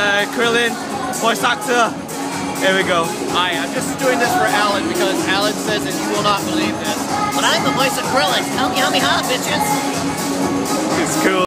uh, Krillin, voice actor. Here we go. Hi, I'm just doing this for Alan because Alan says that you will not believe this. But I'm the voice of Krillin. Help me, help me, huh, bitches?